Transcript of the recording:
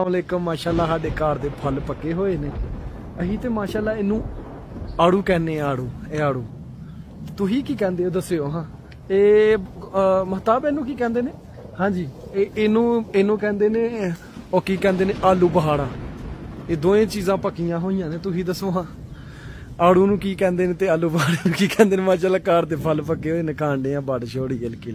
ਅਸਲਾਮੁਅਲੈਕਮ, ਮਾਸ਼ਾਅੱਲਾ, ਸਾਡੇ ਘਰ ਦੇ ਫਲ ਪੱਕੇ ਹੋਏ ਨੇ। ਅਸੀਂ ਤੇ ਮਾਸ਼ਾਅੱਲਾ ਇਹਨੂੰ ਆੜੂ ਕਹਿੰਦੇ ਆ ਆੜੂ, ਇਹ ਆੜੂ। ਤੁਸੀਂ ਕੀ ਕਹਿੰਦੇ ਹੋ? ਦੱਸਿਓ, ਹਾਂ। ਇਹ ਮਹਤਾਬ ਇਹਨੂੰ ਕੀ ਕਹਿੰਦੇ ਨੇ? ਹਾਂਜੀ, ਇਹ ਇਹਨੂੰ ਇਹਨੂੰ ਕਹਿੰਦੇ ਨੇ, ਉਹ ਕੀ ਕਹਿੰਦੇ ਨੇ? ਆਲੂ ਬਹਾੜਾ। ਇਹ ਦੋਵੇਂ ਚੀਜ਼ਾਂ ਪੱਕੀਆਂ ਹੋਈਆਂ ਨੇ, ਤੁਸੀਂ ਦੱਸੋ, ਹਾਂ। ਆੜੂ ਨੂੰ ਕੀ ਕਹਿੰਦੇ ਨੇ ਤੇ ਆਲੂ ਬਹਾੜੇ ਨੂੰ ਕੀ ਕਹਿੰਦੇ ਨੇ? ਮਾਸ਼ਾਅੱਲਾ ਘਰ ਦੇ ਫਲ ਪੱਕੇ ਹੋਏ ਨੇ ਖਾਂਡੇ ਆ ਬੜ ਛੋੜੀ ਹਲਕੀ